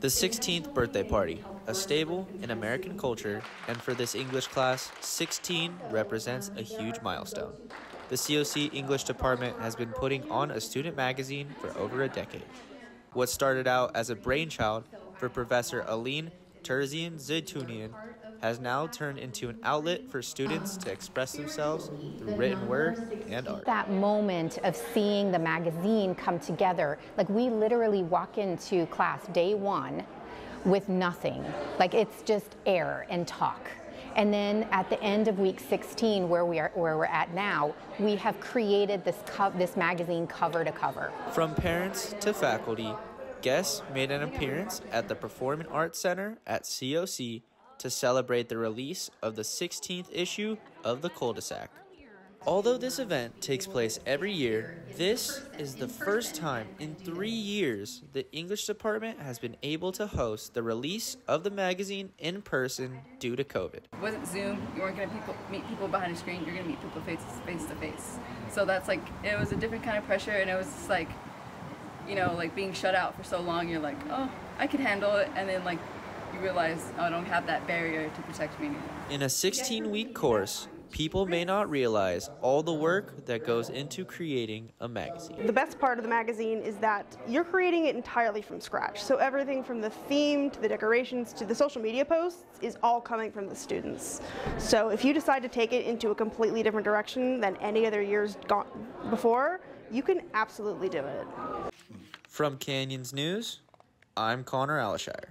The 16th birthday party, a staple in American culture, and for this English class, 16 represents a huge milestone. The COC English department has been putting on a student magazine for over a decade. What started out as a brainchild for Professor Aline Terzian Zaytunian has now turned into an outlet for students to express themselves through written word and art. That moment of seeing the magazine come together, like we literally walk into class day one with nothing. Like it's just air and talk. And then at the end of week 16, where we are, where we're at now, we have created this this magazine cover to cover. From parents to faculty, guests made an appearance at the Performing Arts Center at COC to celebrate the release of the 16th issue of the Cul-de-sac. Although this event takes place every year, this is the first time in three years the English department has been able to host the release of the magazine in person due to COVID. It wasn't Zoom, you weren't going to meet people behind a screen, you're going to meet people face, face to face. So that's like, it was a different kind of pressure and it was just like, you know, like being shut out for so long, you're like, oh, I can handle it. And then like you realize oh, I don't have that barrier to protect me anymore. In a 16 week course, people may not realize all the work that goes into creating a magazine. The best part of the magazine is that you're creating it entirely from scratch. So everything from the theme to the decorations to the social media posts is all coming from the students. So if you decide to take it into a completely different direction than any other years gone before, you can absolutely do it. From Canyons News, I'm Connor Alshire.